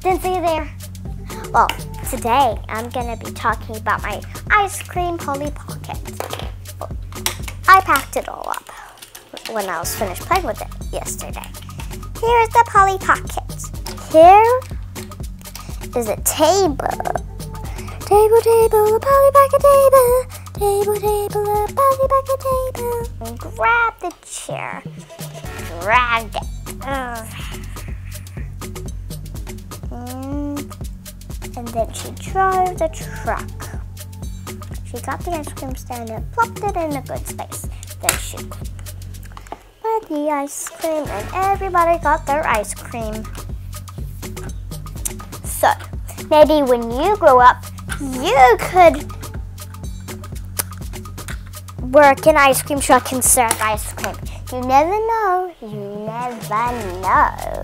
Didn't see you there. Well, today I'm gonna be talking about my ice cream Polly Pocket. I packed it all up when I was finished playing with it yesterday. Here's the Polly Pocket. Here is a table. Table, table, a Polly Pocket table. Table, table, a Polly Pocket table. Grab the chair. Drag it. Ugh. And then she drove the truck. She got the ice cream stand and plopped it in a good space. Then she put the ice cream and everybody got their ice cream. So, maybe when you grow up, you could work an ice cream truck and serve ice cream. You never know. You never know.